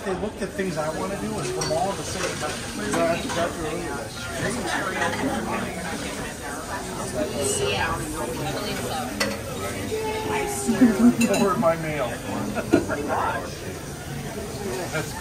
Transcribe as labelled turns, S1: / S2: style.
S1: if they looked at things I want to do and put them all at the same time. That's, that's really
S2: Yeah, I believe so.
S1: Forward my mail. That's